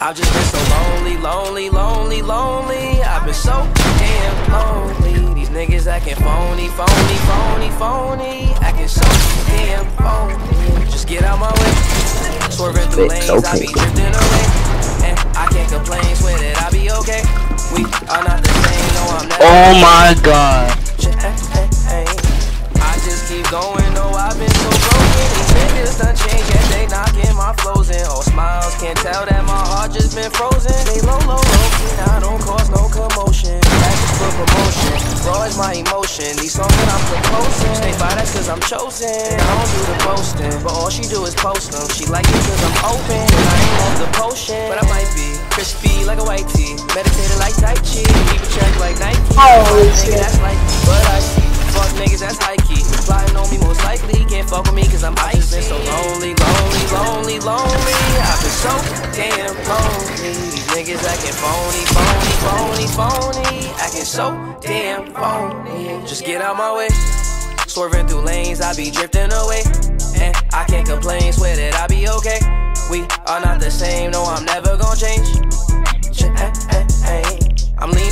I've just been so lonely, lonely, lonely, lonely. I've been so damn lonely. These niggas acting phony, phony, phony, phony. Acting so damn phony. Just get out my way. Swerving through lanes, I be drifting away. And I can't complain, swear that I be okay. We are not the same, no, I'm never. Oh my god. I just keep going, no, I've been so broken. These niggas done changed, they knocking my flows in. All smiles, can't tell that my heart just been frozen. They low, low, low, key, I don't cause no commotion. That's just for promotion. Raw is my emotion. These songs that I'm composing, stay by that's cause I'm chosen. I don't do the posting, but all she do is post them. She like it cause I'm open, and I ain't off the potion. But I might be crispy like a white tee, meditated like Tai Chi, keep a check like Nike. Nigga, shit. that's like, so damn lonely. These niggas acting phony, phony, phony, phony. Acting so damn phony. Just get out my way. Swerving through lanes, I be drifting away. And I can't complain, swear that I be okay. We are not the same, no, I'm never gonna change.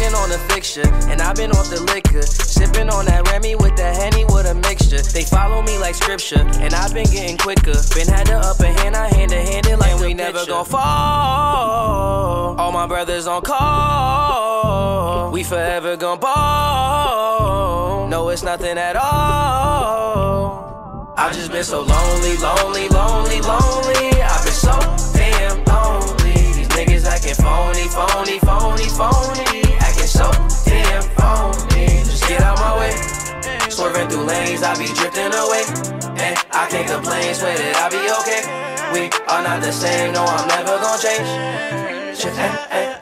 Leaning on the fixture, and I've been off the liquor. Sipping on that Remy with that Henny with a mixture. They follow me like scripture, and I've been getting quicker. Been had the upper hand, I hand to hand it like and we never gon' fall. All my brothers on call. We forever gon' ball. No, it's nothing at all. I've just been so lonely, lonely, lonely, lonely. I've been so damn lonely. These niggas acting phony, phony, phony, phony. Swerving through lanes, I be drifting away. And I can't complain, swear that I be okay. We are not the same, no, I'm never gonna change. Ch- eh, eh,